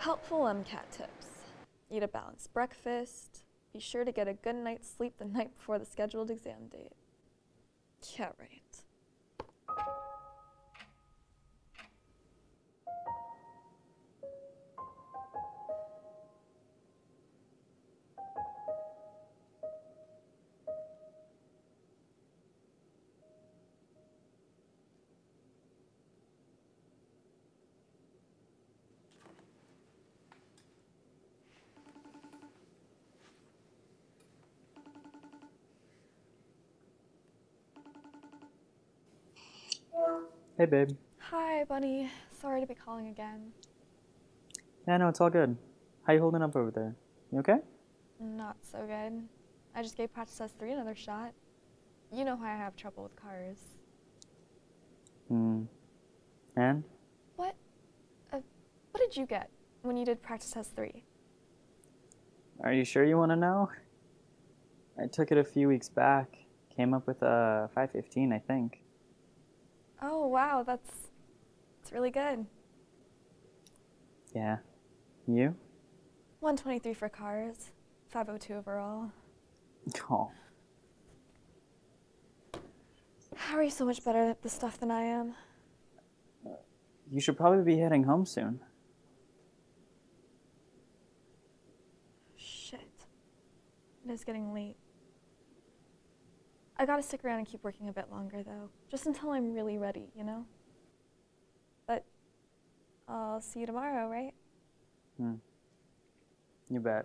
Helpful MCAT tips. Eat a balanced breakfast. Be sure to get a good night's sleep the night before the scheduled exam date. Yeah, right. Hey, babe. Hi, Bunny. Sorry to be calling again. Yeah, no, it's all good. How you holding up over there? You okay? Not so good. I just gave practice test three another shot. You know why I have trouble with CARS. Hmm. And? What? Uh, what did you get when you did practice test three? Are you sure you want to know? I took it a few weeks back. Came up with a 515, I think. Oh wow, that's that's really good. Yeah. You? 123 for CARS, 502 overall. Oh. How are you so much better at this stuff than I am? You should probably be heading home soon. Shit. It is getting late. I gotta stick around and keep working a bit longer though, just until I'm really ready, you know? But I'll see you tomorrow, right? Hmm. You bet.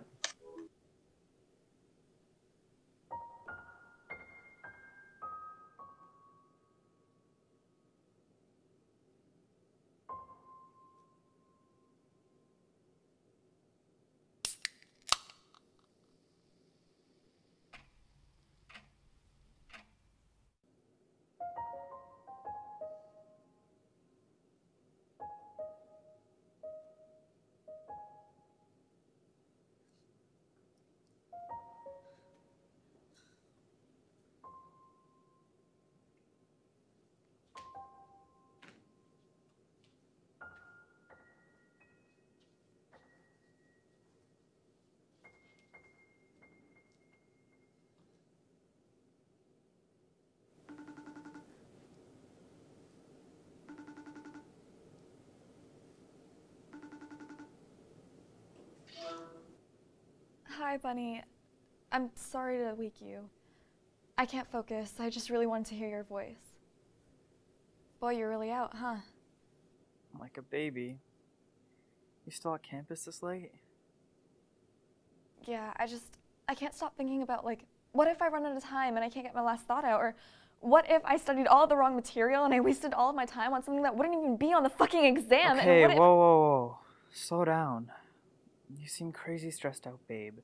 Hi, Bunny. I'm sorry to wake you. I can't focus. I just really wanted to hear your voice. Boy, you're really out, huh? I'm Like a baby. You still at campus this late? Yeah, I just I can't stop thinking about like what if I run out of time and I can't get my last thought out or what if I studied all the wrong material and I wasted all of my time on something that wouldn't even be on the fucking exam? okay, whoa, whoa, whoa. Slow down. You seem crazy stressed out, babe.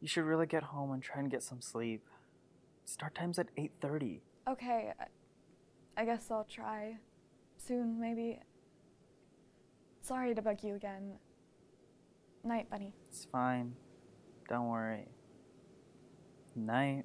You should really get home and try and get some sleep. Start time's at 8:30. Okay, I, I guess I'll try soon maybe. Sorry to bug you again. Night, Bunny. It's fine. Don't worry. Night.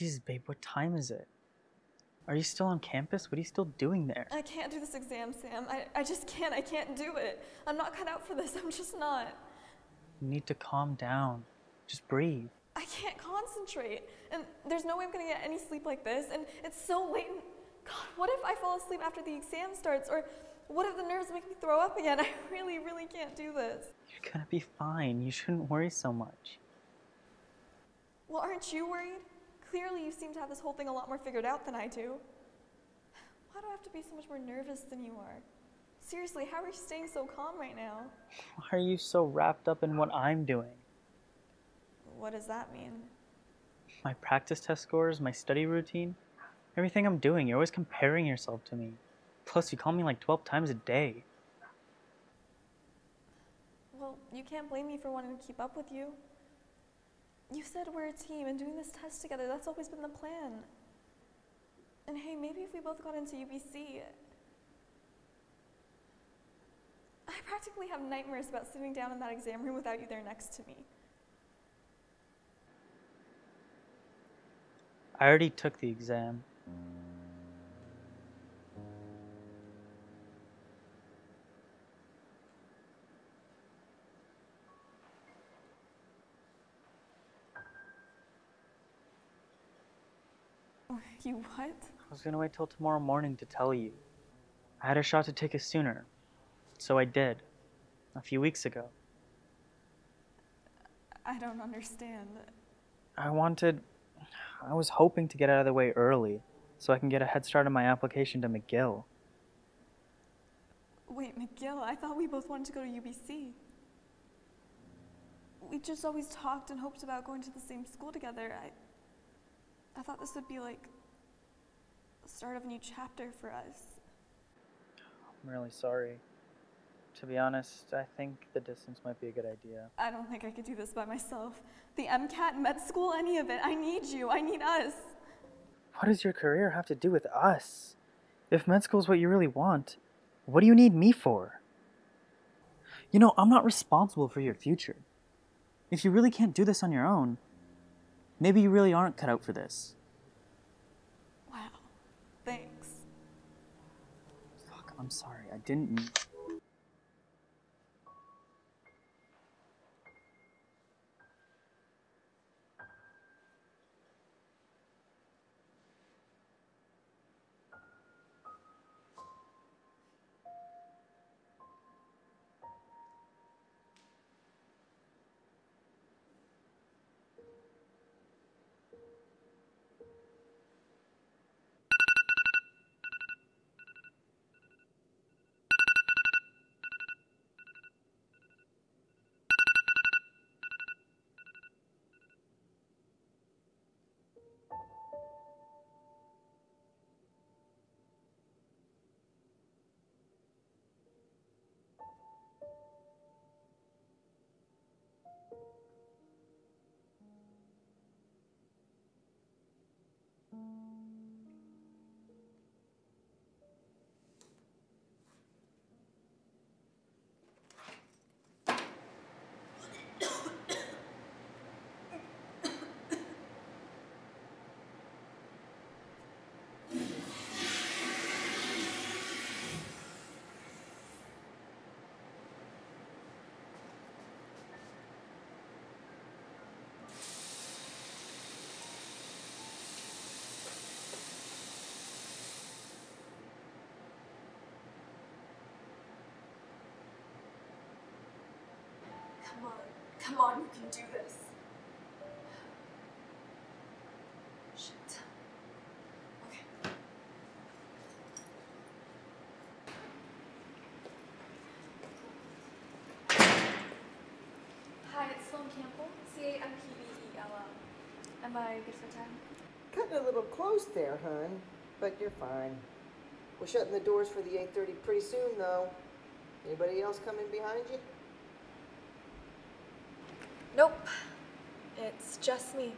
Jeez, babe, what time is it? Are you still on campus? What are you still doing there? I can't do this exam, Sam. I, I just can't. I can't do it. I'm not cut out for this. I'm just not. You need to calm down. Just breathe. I can't concentrate. And there's no way I'm gonna get any sleep like this. And it's so late. And God, what if I fall asleep after the exam starts? Or what if the nerves make me throw up again? I really, really can't do this. You're gonna be fine. You shouldn't worry so much. Well, aren't you worried? Clearly, you seem to have this whole thing a lot more figured out than I do. Why do I have to be so much more nervous than you are? Seriously, how are you staying so calm right now? Why are you so wrapped up in what I'm doing? What does that mean? My practice test scores, my study routine, everything I'm doing, you're always comparing yourself to me. Plus, you call me like 12 times a day. Well, you can't blame me for wanting to keep up with you. You said we're a team, and doing this test together, that's always been the plan. And hey, maybe if we both got into UBC. I practically have nightmares about sitting down in that exam room without you there next to me. I already took the exam. You what? I was gonna wait till tomorrow morning to tell you. I had a shot to take it sooner. So I did. A few weeks ago. I don't understand. I wanted. I was hoping to get out of the way early so I can get a head start on my application to McGill. Wait, McGill, I thought we both wanted to go to UBC. We just always talked and hoped about going to the same school together. I I thought this would be like the start of a new chapter for us. I'm really sorry. To be honest, I think the distance might be a good idea. I don't think I could do this by myself. The MCAT, med school, any of it. I need you. I need us. What does your career have to do with us? If med school is what you really want, what do you need me for? You know, I'm not responsible for your future. If you really can't do this on your own, maybe you really aren't cut out for this. Wow. Thanks. Fuck, I'm sorry. I didn't Come on, you can do this. Shit. Okay. Hi, it's Sloane Campbell. C A M P B E L L. Am I good for time? Cutting a little close there, hun, but you're fine. We're shutting the doors for the 8:30 pretty soon, though. Anybody else coming behind you? Nope. It's just me.